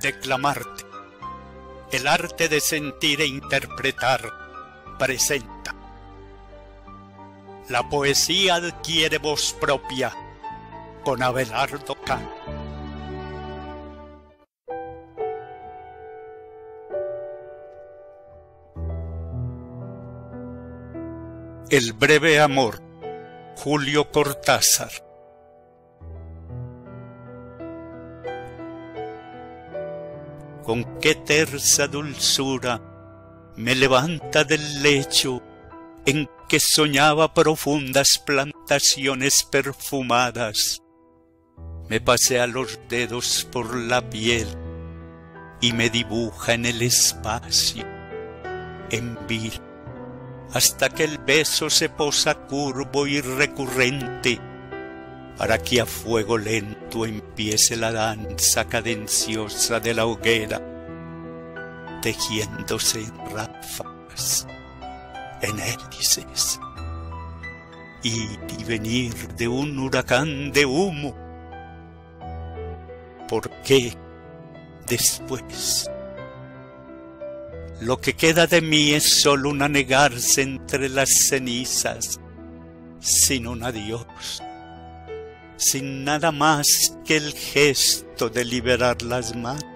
declamarte. El arte de sentir e interpretar presenta. La poesía adquiere voz propia con Abelardo Cano. El breve amor, Julio Cortázar. Con qué tersa dulzura me levanta del lecho en que soñaba profundas plantaciones perfumadas. Me pasea los dedos por la piel y me dibuja en el espacio, en vil, hasta que el beso se posa curvo y recurrente, para que a fuego lento empiece la danza cadenciosa de la hoguera, tejiéndose en ráfagas, en hélices, ir y venir de un huracán de humo. ¿Por qué después? Lo que queda de mí es solo un anegarse entre las cenizas, sin un adiós, sin nada más que el gesto de liberar las manos